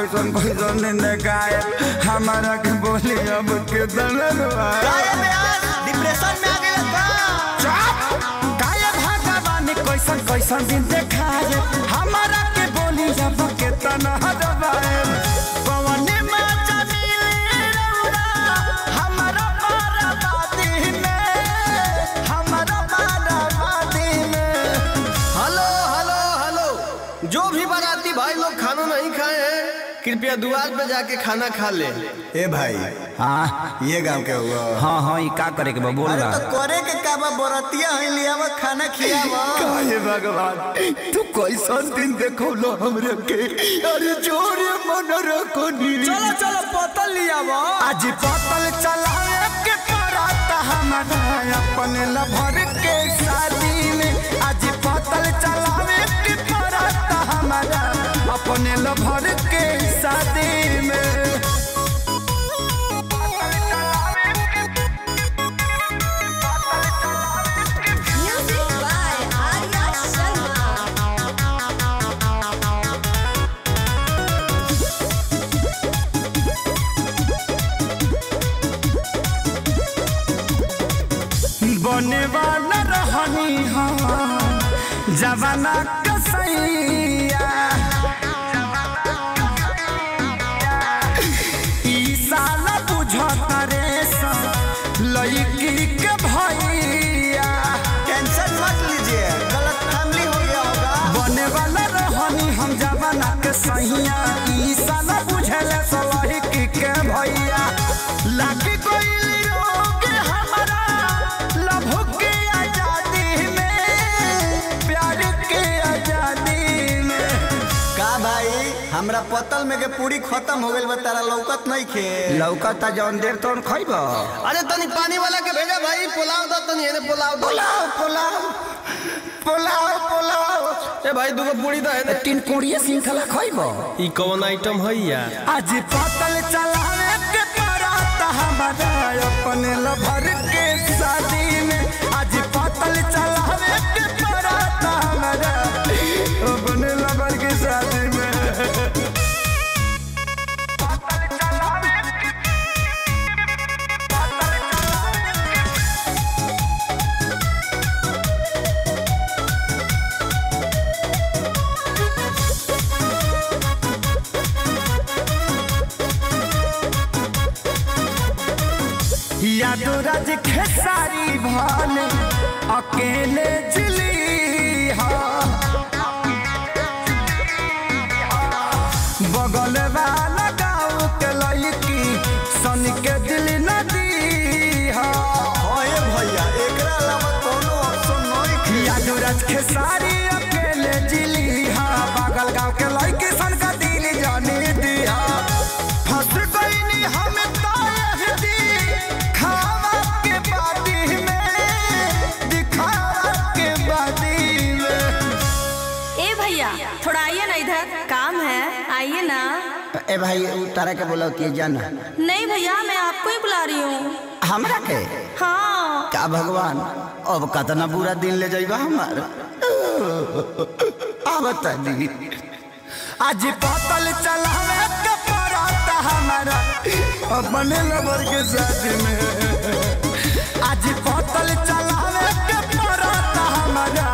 कैसन कैसन ने गाय। हमारा के बोली अब के दनवा डिप्रेशन में आ भगवान कैसन कैसन दिन देखाए। हमारा के बोली अब के दनवा पवन में जमीले रौरा हमारा बाराबादी में। हमारा बाराबादी में। हेलो हेलो हेलो जो भी बाराती भाई लोग खाना नहीं खाए कृपया द्वार पे जाके खाना खा ले। ए भाई हाँ ये गाँव के हुआ। हाँ हाँ ये का करे के बा बोल रहा तो करे के का बा बरतिया है लियावा खाना खियावा। काहे भगवान? तू कैसन दिन देखो लो हमरे के? अरे जोरे मन रखो नी चलो चलो पतल लिया वो आज पतल चलाए के पराता हमारा अपने लभर के शादी बने वाला रहनी हम जवाना कसैया ई साला बुझत रे लड़की के भैया। टेंशन मत लीजिए गलत फैमिली हो गया होगा। बने वाला रहनी हम जवाना के सैया। हमरा पतल में के पूरी खत्म हो गइल बा तारा लौकत नहीं खे। लौकता जौन देर तौन खैब अरे तनी पानी वाला के भेजा भाई पुलाव दो तनी एने पुलाव दो। पुलाव पुलाव पुलाव पुलाव। ए भाई दूगो पूरी दो एने तीन कोड़िए श्रृंखला खैब ई कौन आइटम है यार? आज पतल चलावे के पराता हमारा अपने लभर के शादी में। आज पतल चलावे के यादो राज खेसारी भाले अकेले जिली बगल वाला गाँव के लड़की सन के दिल नदी हा। भैया एकरा अलावा कोनो ऑप्शन नहीं यादो राज खेसारी थोड़ा आइए ना इधर। काम है। आइए ना। ए भाई तारा के बोला होती है जाना। नहीं भैया मैं आपको ही बुला रही हूँ। हमारा के? हाँ। क्या भगवान? अब कतना बुरा दिन ले जाइबा हमार। आवता दी आज पातल चलावे के पराता हमारा। अपने लवर के साथ में। आज पातल चलावे के पराता हमारा।